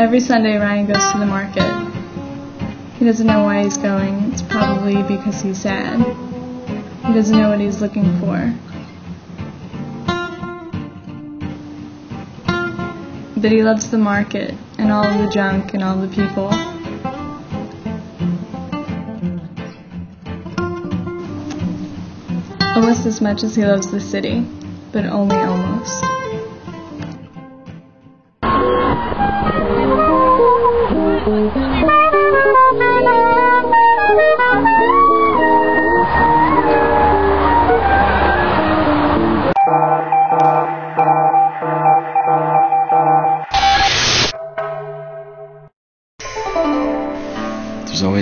Every Sunday, Ryan goes to the market. He doesn't know why he's going. It's probably because he's sad. He doesn't know what he's looking for. But he loves the market and all the junk and all the people. Almost as much as he loves the city, but only almost.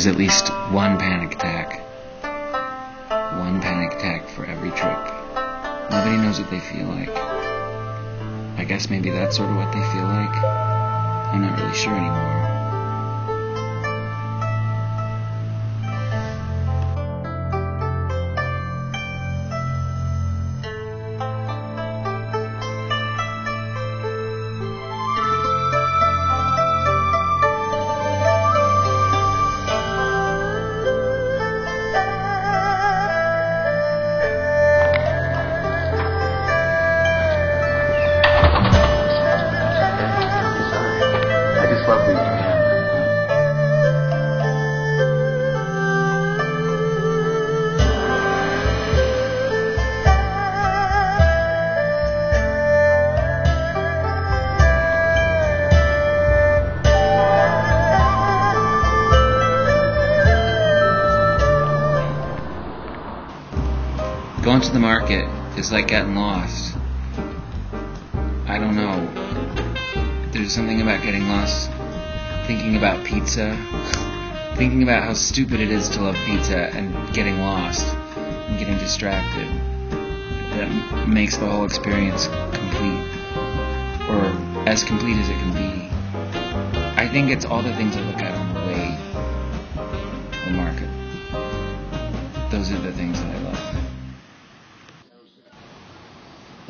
At least one panic attack. One panic attack for every trip. Nobody knows what they feel like. I guess maybe that's sort of what they feel like. I'm not really sure anymore. Going to the market is like getting lost. I don't know. There's something about getting lost, thinking about pizza, thinking about how stupid it is to love pizza and getting lost and getting distracted. That makes the whole experience complete, or as complete as it can be. I think it's all the things I look at on the way to the market. Those are the things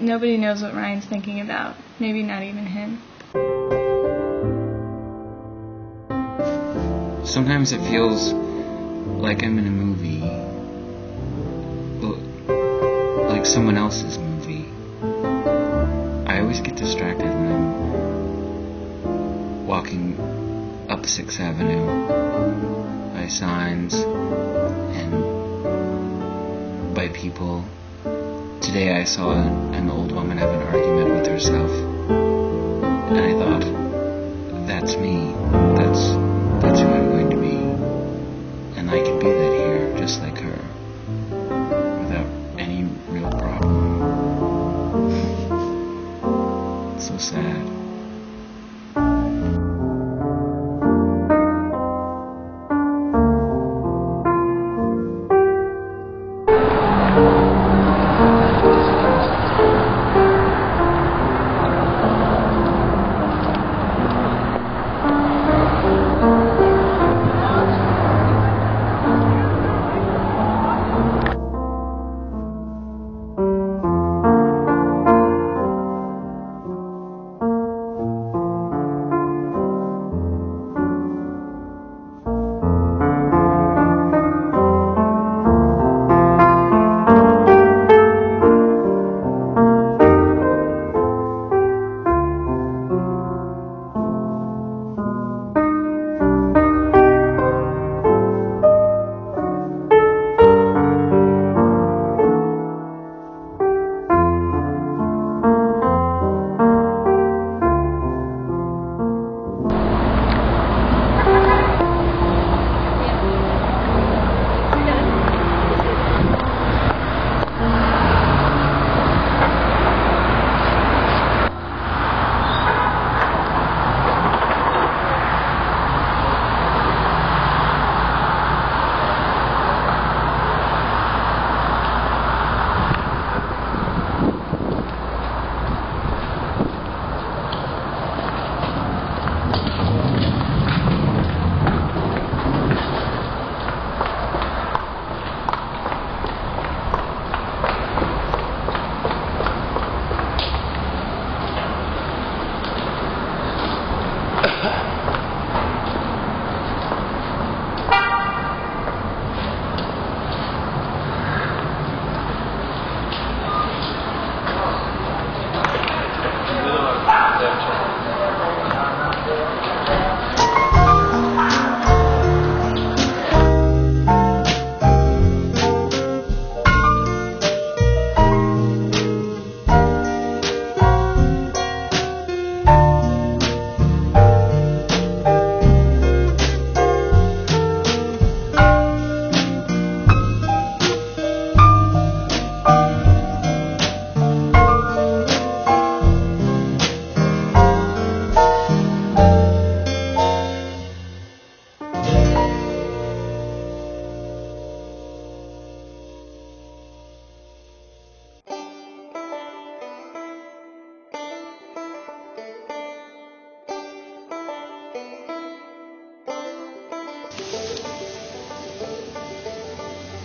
Nobody knows what Ryan's thinking about. Maybe not even him. Sometimes it feels like I'm in a movie, like someone else's movie. I always get distracted when I'm walking up Sixth Avenue by signs and by people. Today I saw an old woman have an argument with herself,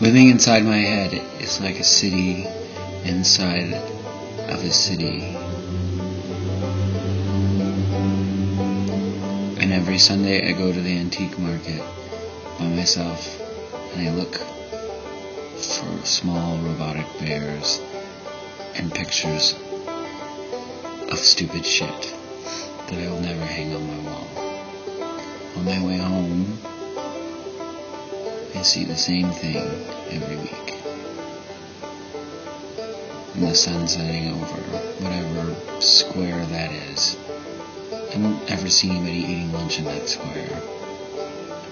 Living inside my head is like a city inside of a city. And every Sunday I go to the antique market by myself and I look for small robotic bears and pictures of stupid shit that I will never hang on my wall. On my way home, I see the same thing every week. And the sun setting over whatever square that is. I don't ever see anybody eating lunch in that square.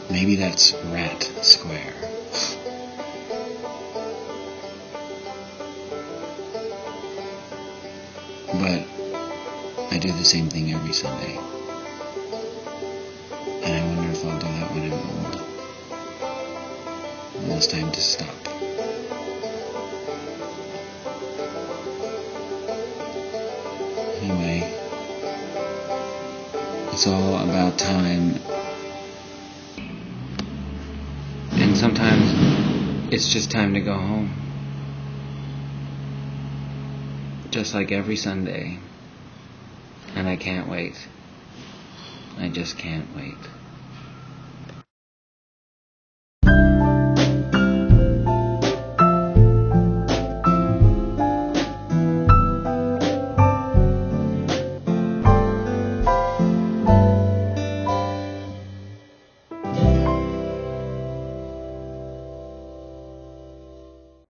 Maybe that's Rat Square. but I do the same thing every Sunday. It's time to stop. Anyway, it's all about time. And sometimes it's just time to go home. Just like every Sunday. And I can't wait. I just can't wait.